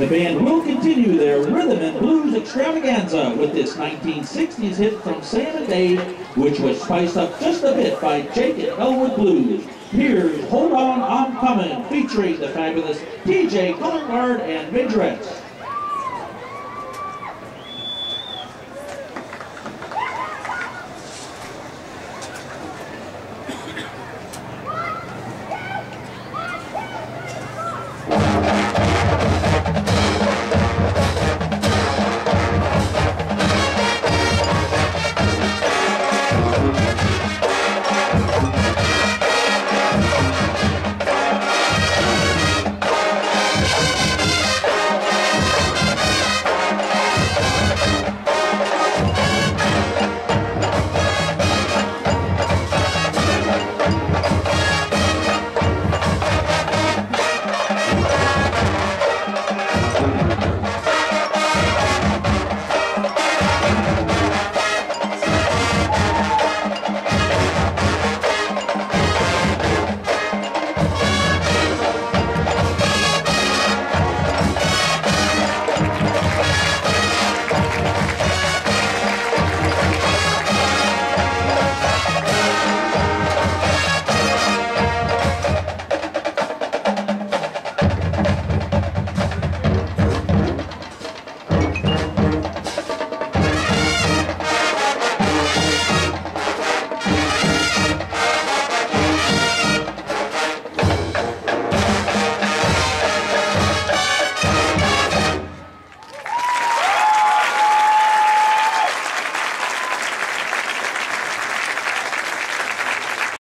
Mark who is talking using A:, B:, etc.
A: The band will continue their rhythm and blues extravaganza with this 1960s hit from Sam and Dave, which was spiced up just a bit by Jake and Elwood Blues. Here's Hold On, I'm Coming, featuring the fabulous TJ Guard and Midrex.